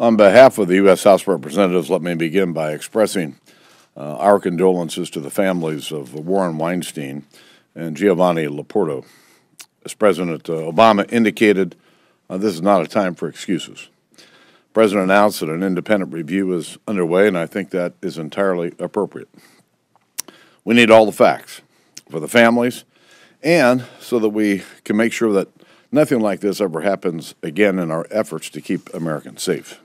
On behalf of the U.S. House of Representatives, let me begin by expressing uh, our condolences to the families of Warren Weinstein and Giovanni Lo Porto. As President uh, Obama indicated, uh, this is not a time for excuses. The President announced that an independent review is underway, and I think that is entirely appropriate. We need all the facts for the families and so that we can make sure that nothing like this ever happens again in our efforts to keep Americans safe.